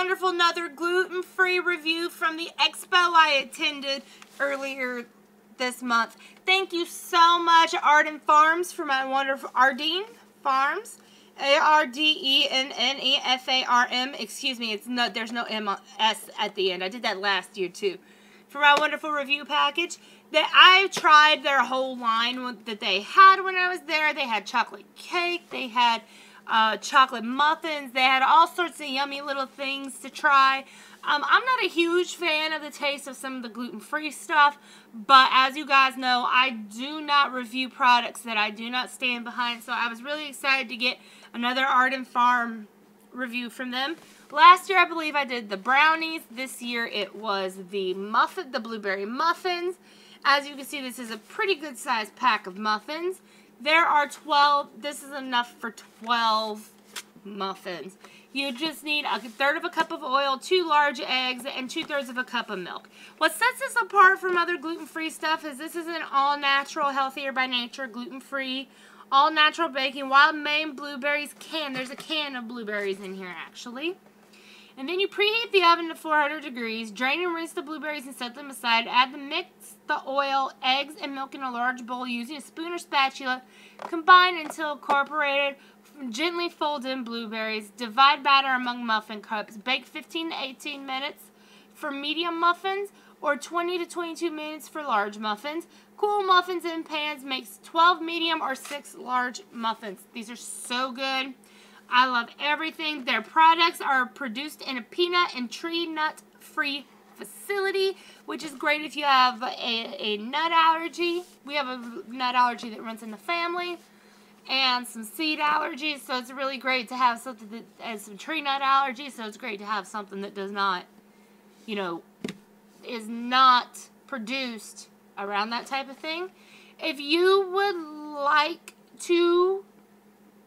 wonderful another gluten-free review from the expo I attended earlier this month. Thank you so much, Ardenne Farms, for my wonderful Ardenne Farms. A-R-D-E-N-N-E-F-A-R-M. Excuse me, it's no, there's no M-S at the end. I did that last year, too. For my wonderful review package. That I tried their whole line that they had when I was there. They had chocolate cake. They had uh, chocolate muffins. They had all sorts of yummy little things to try. Um, I'm not a huge fan of the taste of some of the gluten-free stuff, but as you guys know, I do not review products that I do not stand behind, so I was really excited to get another Ardenne Farm review from them. Last year, I believe I did the brownies. This year, it was the muffin, the blueberry muffins. As you can see, this is a pretty good sized pack of muffins. There are 12, this is enough for 12 muffins. You just need a third of a cup of oil, two large eggs, and two-thirds of a cup of milk. What sets this apart from other gluten-free stuff is this is an all-natural, healthier by nature, gluten-free, all-natural baking, wild Maine blueberries can. There's a can of blueberries in here, actually. And then you preheat the oven to 400 degrees. Drain and rinse the blueberries and set them aside. Add the mix, the oil, eggs, and milk in a large bowl using a spoon or spatula. Combine until incorporated. Gently fold in blueberries. Divide batter among muffin cups. Bake 15 to 18 minutes for medium muffins or 20 to 22 minutes for large muffins. Cool muffins in pans makes 12 medium or 6 large muffins. These are so good. I love everything. Their products are produced in a peanut and tree nut free facility, which is great if you have a, a nut allergy. We have a nut allergy that runs in the family and some seed allergies, so it's really great to have something that has some tree nut allergies, so it's great to have something that does not, you know, is not produced around that type of thing. If you would like to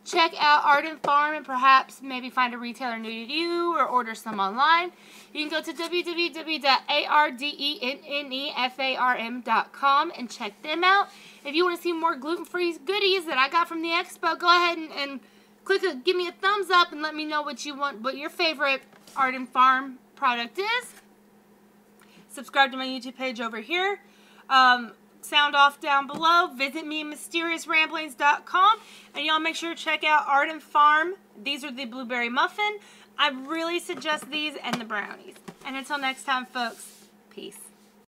check out Ardenne Farm and perhaps maybe find a retailer near to you or order some online. You can go to www.ardennefarm.com and check them out. If you want to see more gluten-free goodies that I got from the expo, go ahead and, and click a, give me a thumbs up and let me know what you want, what your favorite Ardenne Farm product is. Subscribe to my YouTube page over here. Um, sound off down below. Visit me mysteriousramblings.com and y'all make sure to check out Ardenne Farm. These are the blueberry muffin. I really suggest these and the brownies. And until next time, folks, peace.